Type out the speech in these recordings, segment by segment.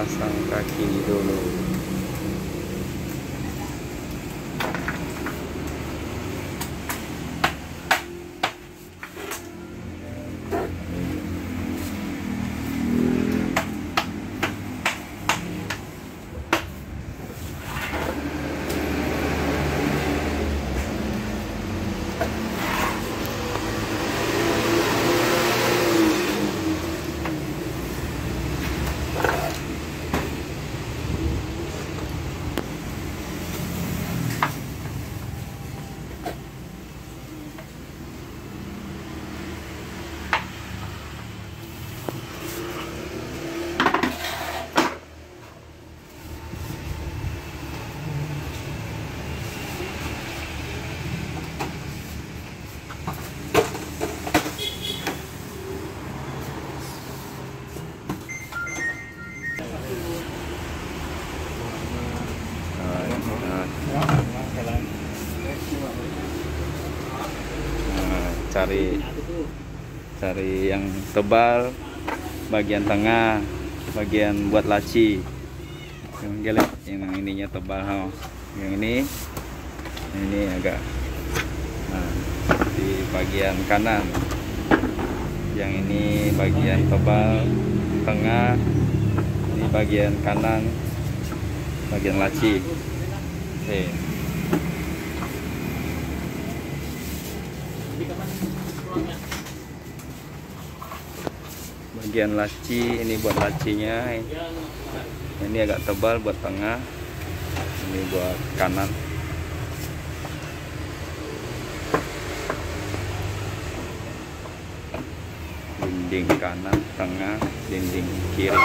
pasang kaki dulu cari cari yang tebal bagian tengah bagian buat laci. Yang gelap yang ininya tebal ha. yang ini ini agak nah, di bagian kanan. Yang ini bagian tebal tengah ini bagian kanan bagian laci. Oke bagian laci ini buat lacinya. Ini agak tebal buat tengah. Ini buat kanan. Dinding kanan tengah dinding kiri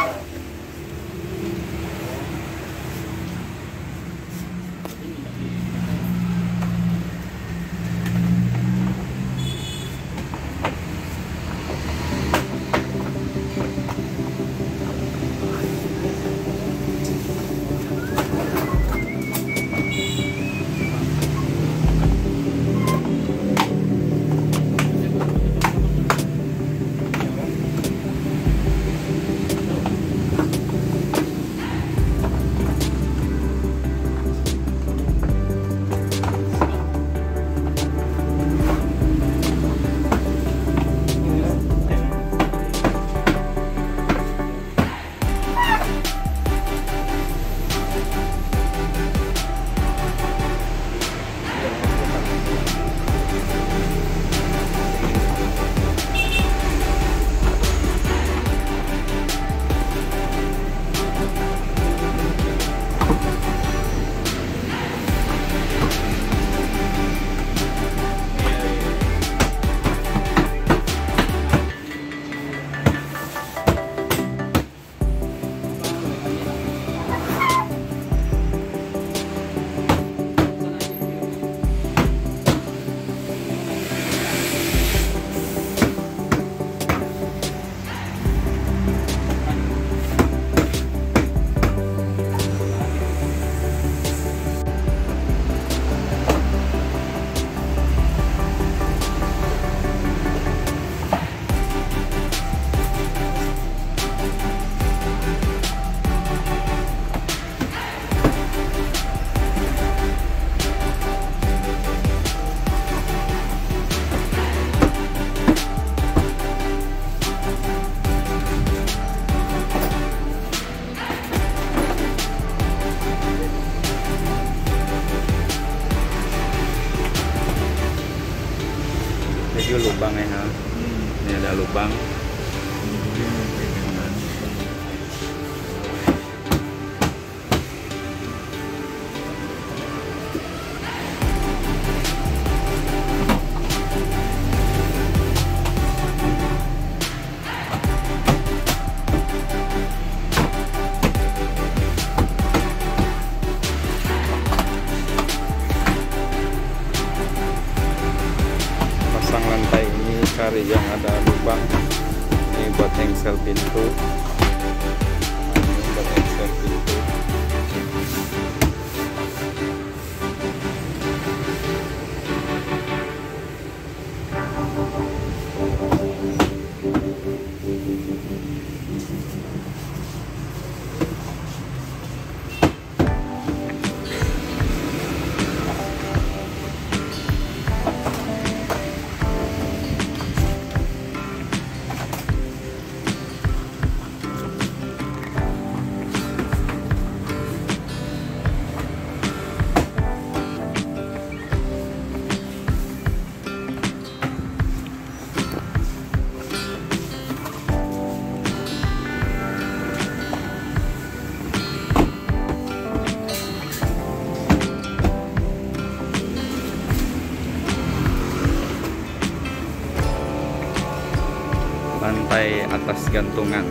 gantungan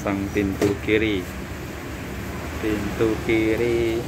pasang pintu kiri. Pintu kiri.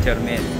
Pintu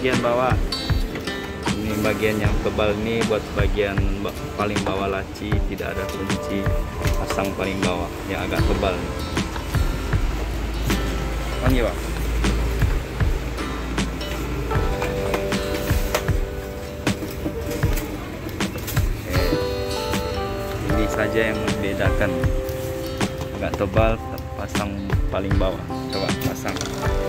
bagian bawah. Ini bagian yang tebal ini buat bagian ba- paling bawah laci tidak ada kunci pasang paling bawah yang agak tebal oh iya pak. Ini saja yang membedakan. Agak tebal pasang paling bawah. Coba pasang